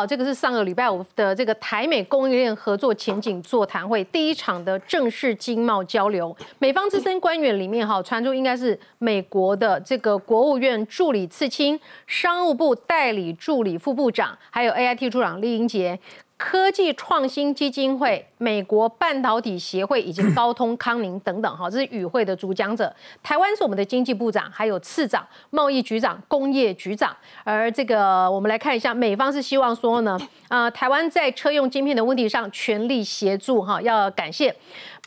好，这个是上个礼拜五的这个台美供应链合作前景座谈会第一场的正式经贸交流。美方资深官员里面哈，传出应该是美国的这个国务院助理次卿、商务部代理助理副部长，还有 AIT 处长李英杰。科技创新基金会、美国半导体协会以及高通、康宁等等，哈，这是与会的主讲者。台湾是我们的经济部长，还有次长、贸易局长、工业局长。而这个，我们来看一下，美方是希望说呢，呃，台湾在车用晶片的问题上全力协助，哈，要感谢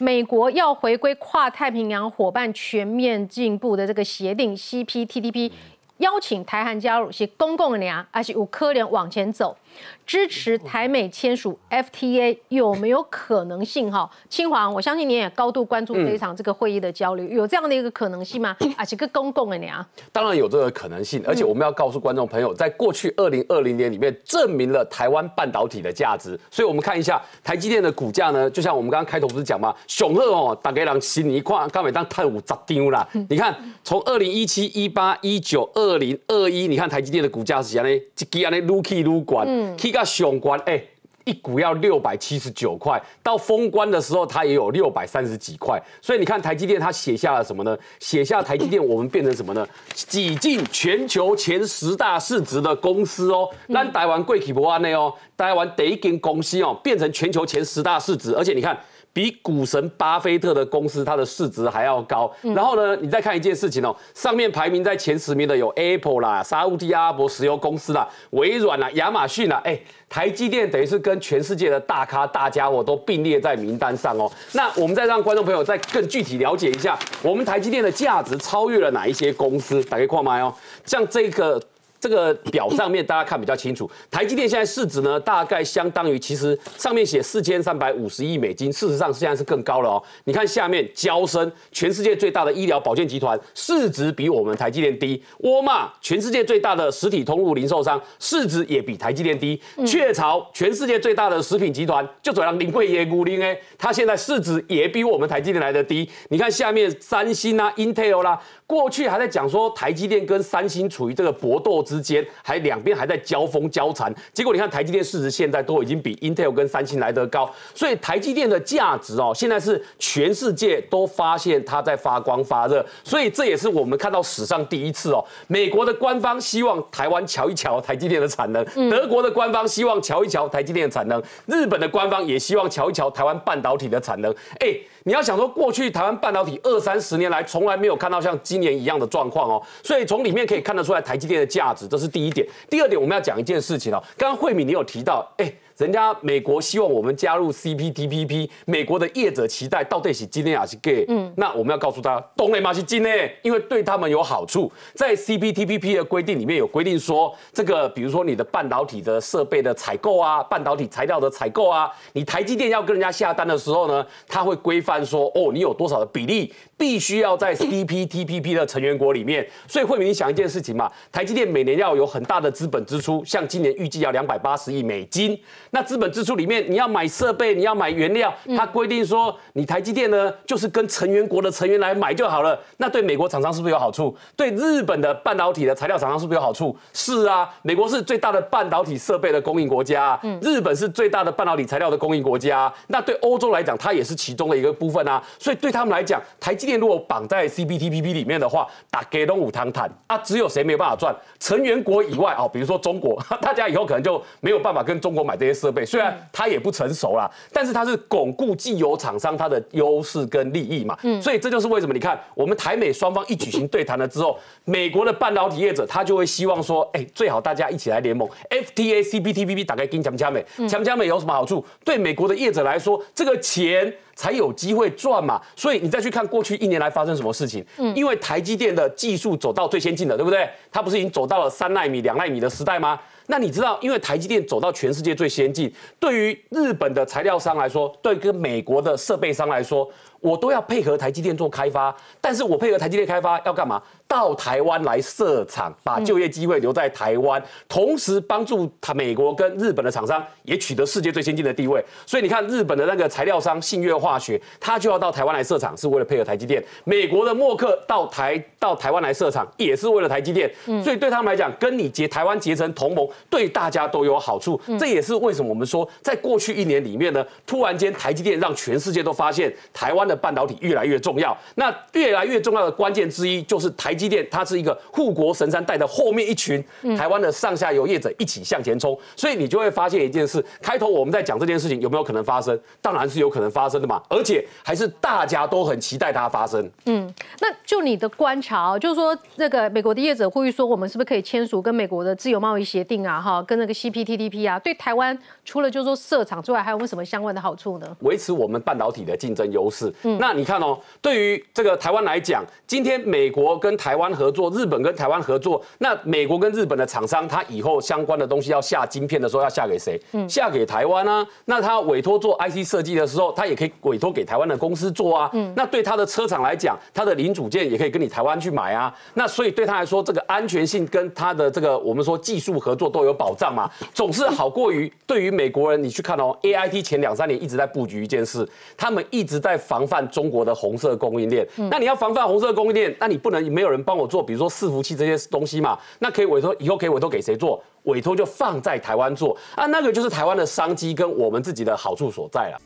美国要回归跨太平洋伙伴全面进步的这个协定 CPTPP，邀请台韩加入，是公共的粮，而且有可能往前走。支持台美签署 FTA 有没有可能性？哈，清华，我相信你也高度关注这一场这个会议的交流，有这样的一个可能性吗？啊，是个公共的呀。当然有这个可能性，而且我们要告诉观众朋友，在过去二零二零年里面，证明了台湾半导体的价值。所以，我们看一下台积电的股价呢，就像我们刚刚开头不是讲吗？雄鹤哦，大概让心里看，刚每当探五砸丢啦。你看，从二零一七、一八、一九、二零二一，你看台积电的股价是怎样呢？一支安尼撸起撸管。K 个雄关哎，一股要六百七十九块，到封关的时候它也有六百三十几块，所以你看台积电它写下了什么呢？写下台积电我们变成什么呢？挤进全球前十大市值的公司哦，那台湾贵企不安内哦，台湾第一间公司哦变成全球前十大市值，而且你看。比股神巴菲特的公司，它的市值还要高。然后呢，你再看一件事情哦，上面排名在前十名的有 Apple 啦、沙地阿拉伯石油公司啦、微软啦、亚马逊啦，哎，台积电等于是跟全世界的大咖大家伙都并列在名单上哦。那我们再让观众朋友再更具体了解一下，我们台积电的价值超越了哪一些公司？打开看麦哦，像这个。这个表上面大家看比较清楚，台积电现在市值呢，大概相当于其实上面写四千三百五十亿美金，事实上现在是更高了哦。你看下面，交生，全世界最大的医疗保健集团，市值比我们台积电低；沃尔玛，全世界最大的实体通路零售商，市值也比台积电低；雀巢，全世界最大的食品集团，就走样林贵耶古林哎，它现在市值也比我们台积电来的低。你看下面，三星啊，Intel 啦。过去还在讲说台积电跟三星处于这个搏斗之间，还两边还在交锋交缠。结果你看台积电市值现在都已经比 Intel 跟三星来得高，所以台积电的价值哦，现在是全世界都发现它在发光发热。所以这也是我们看到史上第一次哦，美国的官方希望台湾瞧一瞧台积电的产能，德国的官方希望瞧一瞧台积电的产能，日本的官方也希望瞧一瞧台湾半导体的产能。哎。你要想说，过去台湾半导体二三十年来从来没有看到像今年一样的状况哦，所以从里面可以看得出来台积电的价值，这是第一点。第二点，我们要讲一件事情哦，刚刚慧敏你有提到，哎。人家美国希望我们加入 CPTPP，美国的业者期待到底是今天还是 gay？嗯，那我们要告诉他，懂了吗？是今天，因为对他们有好处。在 CPTPP 的规定里面有规定说，这个比如说你的半导体的设备的采购啊，半导体材料的采购啊，你台积电要跟人家下单的时候呢，他会规范说，哦，你有多少的比例必须要在 CPTPP 的成员国里面。所以慧敏，你想一件事情嘛，台积电每年要有很大的资本支出，像今年预计要两百八十亿美金。那资本支出里面，你要买设备，你要买原料，它规定说，你台积电呢，就是跟成员国的成员来买就好了。那对美国厂商是不是有好处？对日本的半导体的材料厂商是不是有好处？是啊，美国是最大的半导体设备的供应国家，日本是最大的半导体材料的供应国家。那对欧洲来讲，它也是其中的一个部分啊。所以对他们来讲，台积电如果绑在 CPTPP 里面的话，打给东武堂谈啊，只有谁没有办法赚？成员国以外哦，比如说中国，大家以后可能就没有办法跟中国买这些。设备虽然它也不成熟啦，但是它是巩固既有厂商它的优势跟利益嘛，嗯，所以这就是为什么你看我们台美双方一举行对谈了之后，美国的半导体业者他就会希望说，哎，最好大家一起来联盟，FTA、CPTPP 打开跟强加美，强加美有什么好处？对美国的业者来说，这个钱才有机会赚嘛。所以你再去看过去一年来发生什么事情，嗯，因为台积电的技术走到最先进的，对不对？它不是已经走到了三纳米、两纳米的时代吗？那你知道，因为台积电走到全世界最先进，对于日本的材料商来说，对跟美国的设备商来说。我都要配合台积电做开发，但是我配合台积电开发要干嘛？到台湾来设厂，把就业机会留在台湾，同时帮助他美国跟日本的厂商也取得世界最先进的地位。所以你看，日本的那个材料商信越化学，他就要到台湾来设厂，是为了配合台积电。美国的默克到台到台湾来设厂，也是为了台积电。所以对他们来讲，跟你结台湾结成同盟，对大家都有好处。这也是为什么我们说，在过去一年里面呢，突然间台积电让全世界都发现台湾的半导体越来越重要。那越来越重要的关键之一就是台积。电它是一个护国神山，带着后面一群台湾的上下游业者一起向前冲，所以你就会发现一件事：开头我们在讲这件事情有没有可能发生？当然是有可能发生的嘛，而且还是大家都很期待它发生。嗯，那就你的观察，就是说这个美国的业者呼吁说，我们是不是可以签署跟美国的自由贸易协定啊？哈，跟那个 CPTPP 啊，对台湾除了就是说设厂之外，还有什么相关的好处呢？维持我们半导体的竞争优势。嗯，那你看哦，对于这个台湾来讲，今天美国跟台湾合作，日本跟台湾合作，那美国跟日本的厂商，他以后相关的东西要下晶片的时候，要下给谁？嗯，下给台湾啊。那他委托做 IC 设计的时候，他也可以委托给台湾的公司做啊。嗯，那对他的车厂来讲，他的零组件也可以跟你台湾去买啊。那所以对他来说，这个安全性跟他的这个我们说技术合作都有保障嘛，总是好过于对于美国人，你去看哦，AIT 前两三年一直在布局一件事，他们一直在防范中国的红色供应链。那你要防范红色供应链，那你不能没有人帮我。做比如说伺服器这些东西嘛，那可以委托以后可以委托给谁做？委托就放在台湾做啊，那个就是台湾的商机跟我们自己的好处所在了。